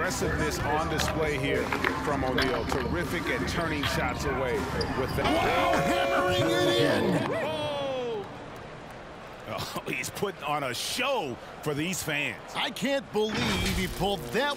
aggressiveness on display here from O'Neal. Terrific at turning shots away with that. Wow, hammering it in. Oh. oh, he's putting on a show for these fans. I can't believe he pulled that